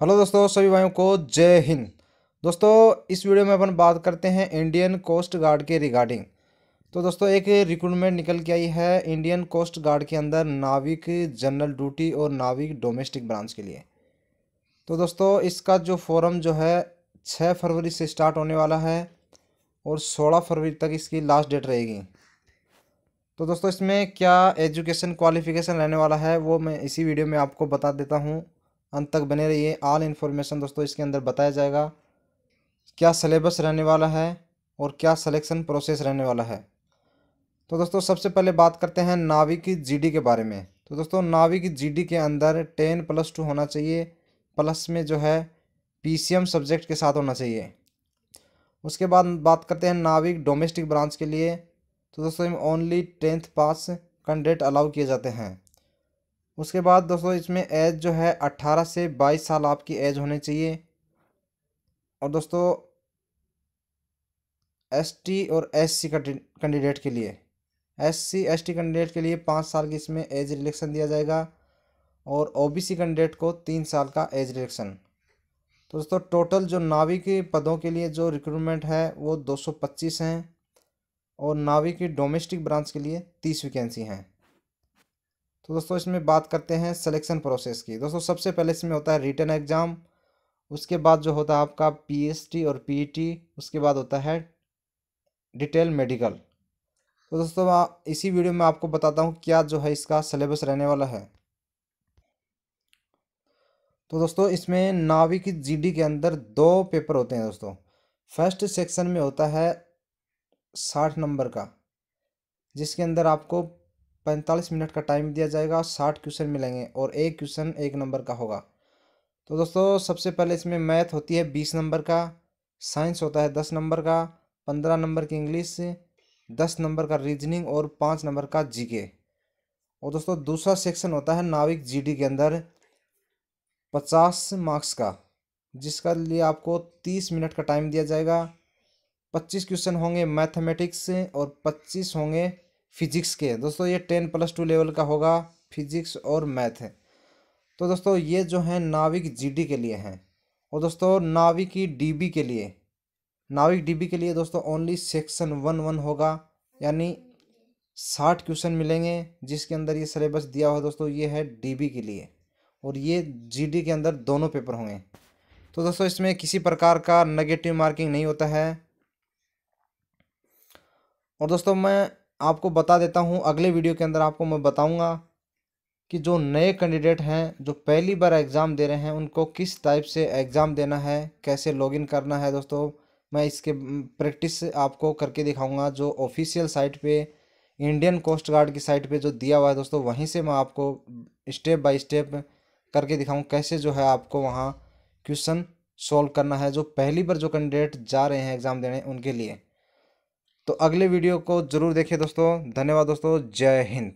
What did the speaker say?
Hello दोस्तों, सभी भाइयों को जय हिंद। दोस्तों, इस वीडियो में अपन बात करते हैं इंडियन कोस्ट गार्ड के रिगार्डिंग। तो दोस्तों, एक रिक्रूटमेंट निकल के आई है इंडियन कोस्ट गार्ड के अंदर नाविक जनरल ड्यूटी और नाविक डोमेस्टिक ब्रांच के लिए। तो दोस्तों, इसका जो फॉरम जो है छः फरवरी से स्टार्ट होने वाला है और सोलह फरवरी तक इसकी लास्ट डेट रहेगी। तो दोस्तों, इसमें क्या एजुकेशन क्वालिफिकेशन रहने वाला है, वो मैं इसी वीडियो में आपको बता देता हूँ। अंत तक बने रहिए। ऑल इन्फॉर्मेशन दोस्तों, इसके अंदर बताया जाएगा क्या सिलेबस रहने वाला है और क्या सिलेक्शन प्रोसेस रहने वाला है। तो दोस्तों, सबसे पहले बात करते हैं नाविक की जीडी के बारे में। तो दोस्तों नाविक जीडी के अंदर टेन प्लस टू होना चाहिए प्लस में जो है पीसीएम सब्जेक्ट के साथ होना चाहिए। उसके बाद बात करते हैं नाविक डोमेस्टिक ब्रांच के लिए। तो दोस्तों only tenth pass candidate allow किए जाते हैं। उसके बाद दोस्तों इसमें एज जो है अट्ठारह से बाईस साल आपकी एज होनी चाहिए। और दोस्तों एसटी और एससी कैंडिडेट के लिए। एससी एसटी कैंडिडेट के लिए पाँच साल की इसमें एज रिलेक्शन दिया जाएगा और ओबीसी कैंडिडेट को तीन साल का एज रिलेक्शन। तो दोस्तों, टोटल जो नाविक पदों के लिए जो रिक्रूटमेंट है वो 225 हैं और नाविक डोमेस्टिक ब्रांच के लिए तीस वैकेंसी हैं। तो दोस्तों, इसमें बात करते हैं सिलेक्शन प्रोसेस की। दोस्तों, सबसे पहले इसमें होता है रिटर्न एग्ज़ाम उसके बाद जो होता है आपका पीएचडी और पीईटी उसके बाद होता है डिटेल मेडिकल तो दोस्तों इसी वीडियो में आपको बताता हूँ क्या जो है इसका सिलेबस रहने वाला है। तो दोस्तों, इसमें नाविक जीडी के अंदर दो पेपर होते हैं दोस्तों। फ़र्स्ट सेक्शन में होता है साठ नंबर का, जिसके अंदर आपको पैंतालीस मिनट का टाइम दिया जाएगा, साठ क्वेश्चन मिलेंगे और एक क्वेश्चन एक नंबर का होगा। तो दोस्तों, सबसे पहले इसमें मैथ होती है बीस नंबर का, साइंस होता है दस नंबर का, पंद्रह नंबर की इंग्लिश, दस नंबर का रीजनिंग और पाँच नंबर का जीके। और दोस्तों, दूसरा सेक्शन होता है नाविक जीडी के अंदर पचास मार्क्स का, जिसका लिए आपको तीस मिनट का टाइम दिया जाएगा। पच्चीस क्वेश्चन होंगे मैथमेटिक्स और पच्चीस होंगे फिजिक्स के दोस्तों, ये टेन प्लस टू लेवल का होगा, फिजिक्स और मैथ है। तो दोस्तों, ये जो है नाविक जीडी के लिए हैं। और दोस्तों, नाविक की डीबी के लिए, नाविक डीबी के लिए दोस्तों ओनली सेक्शन वन वन होगा, यानी साठ क्वेश्चन मिलेंगे, जिसके अंदर ये सिलेबस दिया हुआ दोस्तों, ये है डीबी के लिए। और ये जीडी के अंदर दोनों पेपर होंगे। तो दोस्तों, इसमें किसी प्रकार का नेगेटिव मार्किंग नहीं होता है। और दोस्तों, मैं आपको बता देता हूँ, अगले वीडियो के अंदर आपको मैं बताऊँगा कि जो नए कैंडिडेट हैं, जो पहली बार एग्ज़ाम दे रहे हैं, उनको किस टाइप से एग्ज़ाम देना है, कैसे लॉगिन करना है दोस्तों, मैं इसके प्रैक्टिस आपको करके दिखाऊँगा, जो ऑफिशियल साइट पे इंडियन कोस्ट गार्ड की साइट पे जो दिया हुआ है दोस्तों, वहीं से मैं आपको स्टेप बाय स्टेप करके दिखाऊँ, कैसे जो है आपको वहाँ क्वेश्चन सॉल्व करना है, जो पहली बार जो कैंडिडेट जा रहे हैं एग्ज़ाम देने उनके लिए। तो अगले वीडियो को ज़रूर देखें दोस्तों। धन्यवाद दोस्तों। जय हिंद।